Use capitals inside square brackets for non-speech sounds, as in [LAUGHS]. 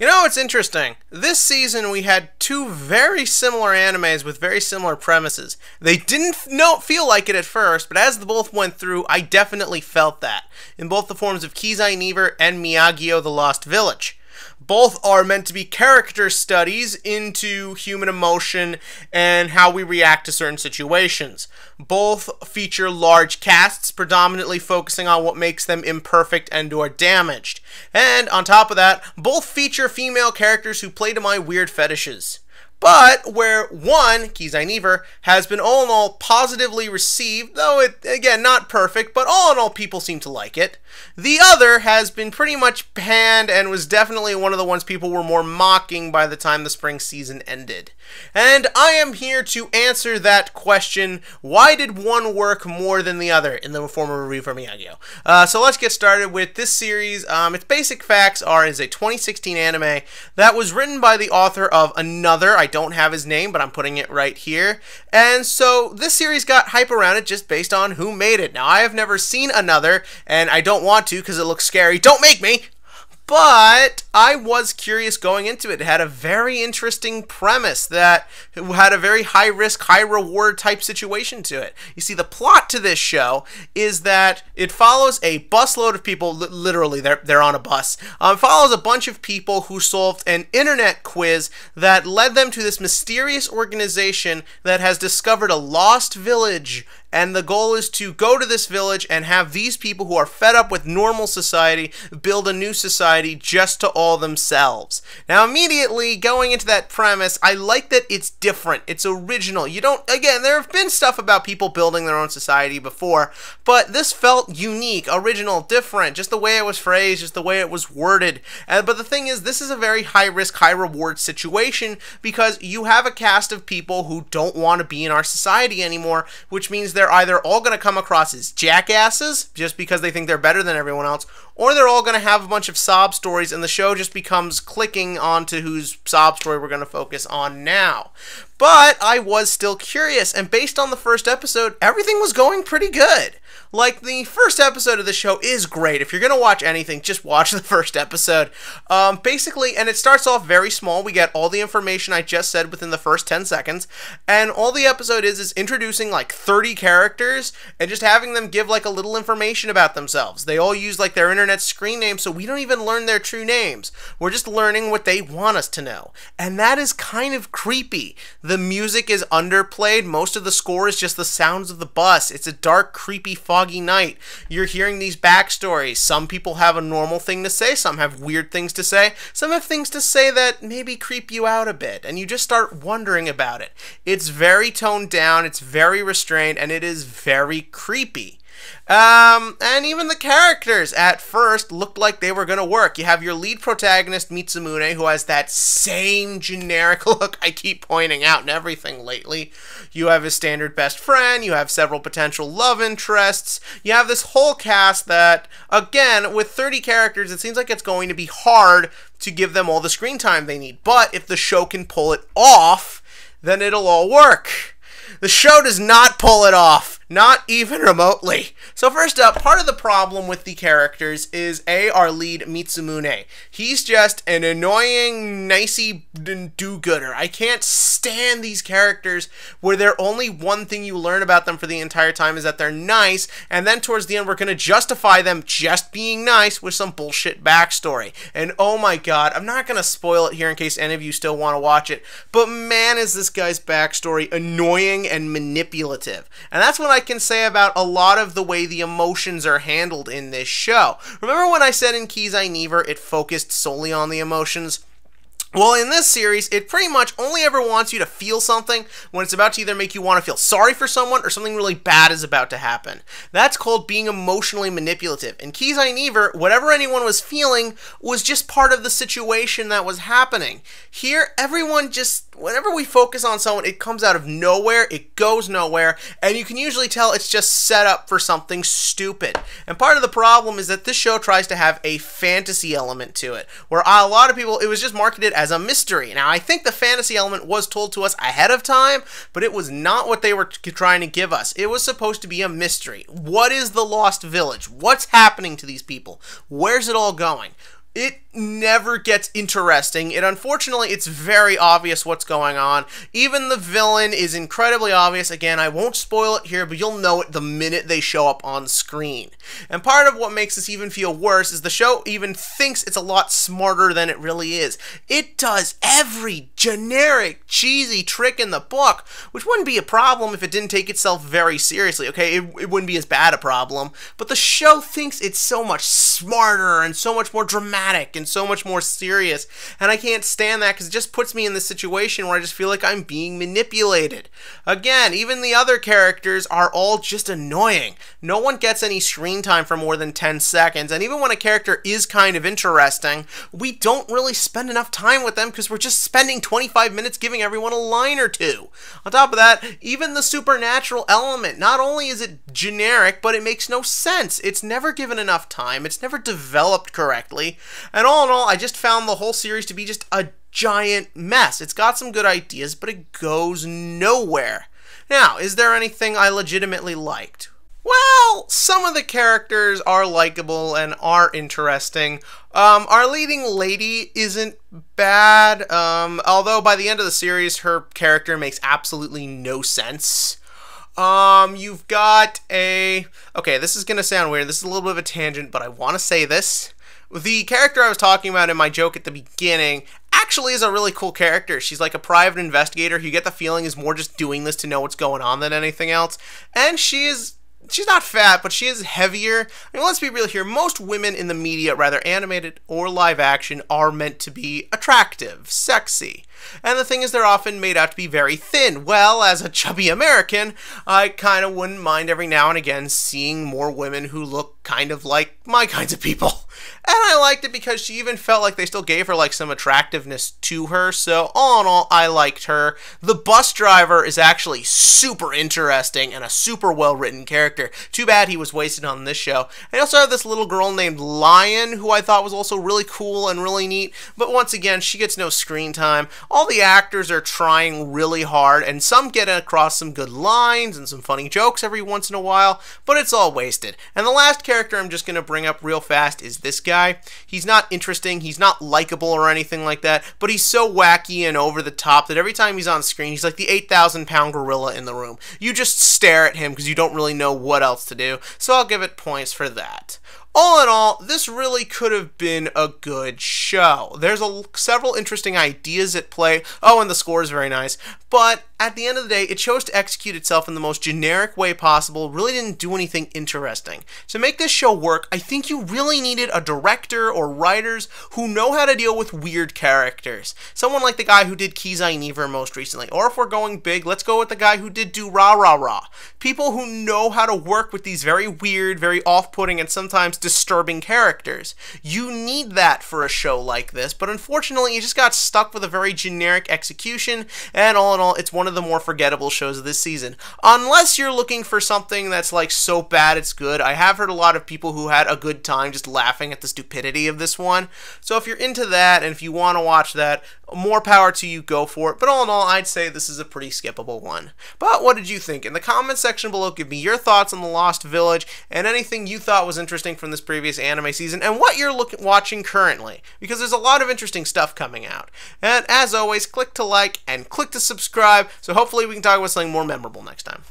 You know, it's interesting. This season we had two very similar animes with very similar premises. They didn't no, feel like it at first, but as the both went through, I definitely felt that in both the forms of Kiznaiver and Mayoiga the Lost Village both are meant to be character studies into human emotion and how we react to certain situations. Both feature large casts, predominantly focusing on what makes them imperfect and or damaged. And on top of that, both feature female characters who play to my weird fetishes but where one, Kiznaiver, has been all in all positively received, though it, again, not perfect, but all in all, people seem to like it. The other has been pretty much panned and was definitely one of the ones people were more mocking by the time the spring season ended. And I am here to answer that question why did one work more than the other in the form of a review from Mayoiga? Uh, so let's get started with this series. Um, its basic facts are is a 2016 anime that was written by the author of Another. I don't have his name, but I'm putting it right here. And so this series got hype around it just based on who made it. Now, I have never seen Another, and I don't want to because it looks scary. Don't make me! But I was curious going into it. It had a very interesting premise that had a very high risk, high reward type situation to it. You see, the plot to this show is that it follows a busload of people, literally, they're, they're on a bus. Um, follows a bunch of people who solved an internet quiz that led them to this mysterious organization that has discovered a lost village and the goal is to go to this village and have these people who are fed up with normal society build a new society just to all themselves. Now, immediately going into that premise, I like that it's different, it's original. You don't, again, there have been stuff about people building their own society before, but this felt unique, original, different, just the way it was phrased, just the way it was worded. Uh, but the thing is, this is a very high risk, high reward situation because you have a cast of people who don't want to be in our society anymore, which means they're either all going to come across as jackasses just because they think they're better than everyone else, or they're all going to have a bunch of sob stories and the show just becomes clicking onto whose sob story we're going to focus on now. But I was still curious, and based on the first episode, everything was going pretty good. Like, the first episode of the show is great. If you're going to watch anything, just watch [LAUGHS] the first episode. Um, basically, and it starts off very small. We get all the information I just said within the first 10 seconds. And all the episode is is introducing like 30 characters and just having them give like a little information about themselves. They all use like their internet screen name, so we don't even learn their true names. We're just learning what they want us to know. And that is kind of creepy. The music is underplayed. Most of the score is just the sounds of the bus. It's a dark, creepy, foggy night. You're hearing these backstories. Some people have a normal thing to say, some have weird things to say, some have things to say that maybe creep you out a bit, and you just start wondering about it. It's very toned down, it's very restrained, and it is very creepy. Um, and even the characters at first looked like they were going to work. You have your lead protagonist, Mitsumune, who has that same generic [LAUGHS] look I keep pointing out in everything lately. You have his standard best friend, you have several potential love interests, you have this whole cast that, again, with 30 characters, it seems like it's going to be hard to give them all the screen time they need. But if the show can pull it off, then it'll all work. The show does not pull it off. Not even remotely. So first up, part of the problem with the characters is A, our lead Mitsumune. He's just an annoying, nicey do-gooder. I can't stand these characters where they're only one thing you learn about them for the entire time is that they're nice, and then towards the end we're going to justify them just being nice with some bullshit backstory. And oh my god, I'm not going to spoil it here in case any of you still want to watch it, but man is this guy's backstory annoying and manipulative. And that's what I can say about a lot of the way the emotions are handled in this show. Remember when I said in Kiznaiver it focused solely on the emotions? Well, in this series, it pretty much only ever wants you to feel something when it's about to either make you want to feel sorry for someone or something really bad is about to happen. That's called being emotionally manipulative. In Kiznaiver, whatever anyone was feeling was just part of the situation that was happening. Here, everyone just whenever we focus on someone, it comes out of nowhere, it goes nowhere, and you can usually tell it's just set up for something stupid. And part of the problem is that this show tries to have a fantasy element to it, where a lot of people, it was just marketed as a mystery. Now, I think the fantasy element was told to us ahead of time, but it was not what they were trying to give us. It was supposed to be a mystery. What is the Lost Village? What's happening to these people? Where's it all going? It never gets interesting. It unfortunately it's very obvious what's going on. Even the villain is incredibly obvious. Again, I won't spoil it here, but you'll know it the minute they show up on screen. And part of what makes this even feel worse is the show even thinks it's a lot smarter than it really is. It does every generic cheesy trick in the book, which wouldn't be a problem if it didn't take itself very seriously. Okay, it, it wouldn't be as bad a problem, but the show thinks it's so much smarter and so much more dramatic and so much more serious. And I can't stand that because it just puts me in this situation where I just feel like I'm being manipulated. Again, even the other characters are all just annoying. No one gets any screen time for more than 10 seconds. And even when a character is kind of interesting, we don't really spend enough time with them because we're just spending 25 minutes giving everyone a line or two. On top of that, even the supernatural element, not only is it generic, but it makes no sense. It's never given enough time, it's never developed correctly. And all in all, I just found the whole series to be just a giant mess. It's got some good ideas, but it goes nowhere. Now, is there anything I legitimately liked? Well, some of the characters are likable and are interesting. Um, our leading lady isn't bad, um, although by the end of the series, her character makes absolutely no sense. Um, you've got a. Okay, this is gonna sound weird. This is a little bit of a tangent, but I want to say this. The character I was talking about in my joke at the beginning actually is a really cool character. She's like a private investigator who you get the feeling is more just doing this to know what's going on than anything else. And she is she's not fat, but she is heavier. I mean, let's be real here. Most women in the media, rather animated or live action, are meant to be attractive, sexy. And the thing is, they're often made out to be very thin. Well, as a chubby American, I kind of wouldn't mind every now and again seeing more women who look kind of like my [LAUGHS] kinds of people. And I liked it because she even felt like they still gave her like some attractiveness to her. So all in all, I liked her. The bus driver is actually super interesting and a super well written character. Too bad he was wasted on this show. I also have this little girl named Lion who I thought was also really cool and really neat. But once again, she gets no screen time. All the actors are trying really hard and some get across some good lines and some funny jokes every once in a while, but it's all wasted. And the last character I'm just going to bring up real fast is this guy. He's not interesting, he's not likable or anything like that, but he's so wacky and over the top that every time he's on screen, he's like the 8,000 pound gorilla in the room. You just stare at him because you don't really know what else to do, so I'll give it points for that all in all, this really could have been a good show. There's a, several interesting ideas at play. Oh, and the score is very nice. But at the end of the day, it chose to execute itself in the most generic way possible, really didn't do anything interesting. To make this show work, I think you really needed a director or writers who know how to deal with weird characters. Someone like the guy who did Kiznaiver most recently. Or if we're going big, let's go with the guy who did Durarara. People who know how to work with these very weird, very off-putting, and sometimes disturbing characters. You need that for a show like this, but unfortunately, you just got stuck with a very generic execution, and all in all, it's one of the more forgettable shows of this season. Unless you're looking for something that's like so bad it's good. I have heard a lot of people who had a good time just laughing at the stupidity of this one. So if you're into that and if you want to watch that, more power to you, go for it. But all in all, I'd say this is a pretty skippable one. But what did you think? In the comment section below, give me your thoughts on The Lost Village and anything you thought was interesting from this previous anime season and what you're looking watching currently, because there's a lot of interesting stuff coming out. And as always, click to like and click to subscribe, so hopefully we can talk about something more memorable next time.